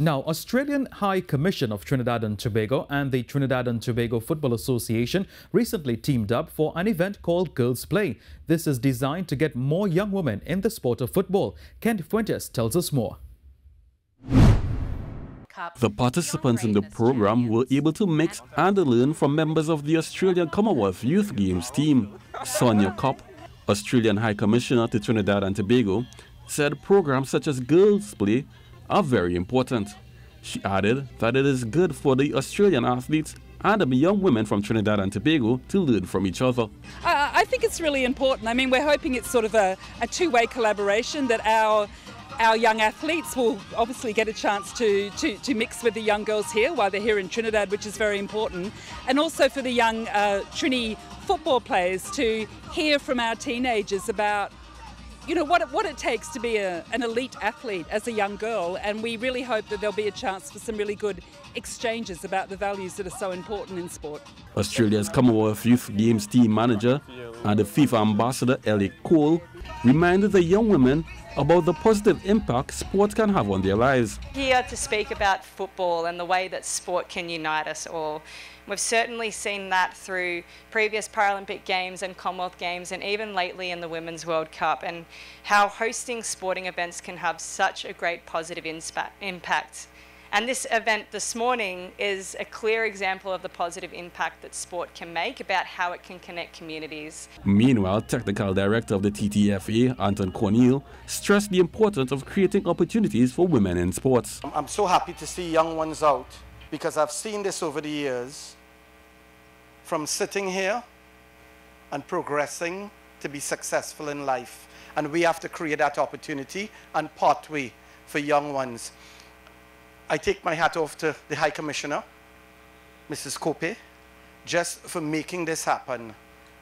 Now, Australian High Commission of Trinidad and Tobago and the Trinidad and Tobago Football Association recently teamed up for an event called Girls Play. This is designed to get more young women in the sport of football. Kent Fuentes tells us more. The participants in the program were able to mix and learn from members of the Australian Commonwealth Youth Games team. Sonia Kopp, Australian High Commissioner to Trinidad and Tobago, said programs such as Girls Play are very important. She added that it is good for the Australian athletes and the young women from Trinidad and Tobago to learn from each other. Uh, I think it's really important. I mean, we're hoping it's sort of a, a two-way collaboration that our our young athletes will obviously get a chance to, to, to, mix with the young girls here while they're here in Trinidad, which is very important. And also for the young uh, Trini football players to hear from our teenagers about you know what it, what it takes to be a, an elite athlete as a young girl, and we really hope that there'll be a chance for some really good exchanges about the values that are so important in sport. Australia's Commonwealth Youth Games team manager and the FIFA ambassador Ellie Cole reminded the young women about the positive impact sport can have on their lives. Here to speak about football and the way that sport can unite us all. We've certainly seen that through previous Paralympic Games and Commonwealth Games and even lately in the Women's World Cup and how hosting sporting events can have such a great positive impact and this event this morning is a clear example of the positive impact that sport can make about how it can connect communities. Meanwhile, Technical Director of the TTFA, Anton Corneal, stressed the importance of creating opportunities for women in sports. I'm so happy to see young ones out because I've seen this over the years from sitting here and progressing to be successful in life. And we have to create that opportunity and pathway for young ones. I take my hat off to the High Commissioner, Mrs. Kope, just for making this happen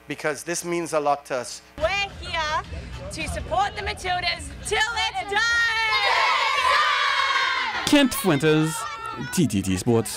because this means a lot to us. We're here to support the Matildas till it's done! Kent Fuentes, TTT Sports.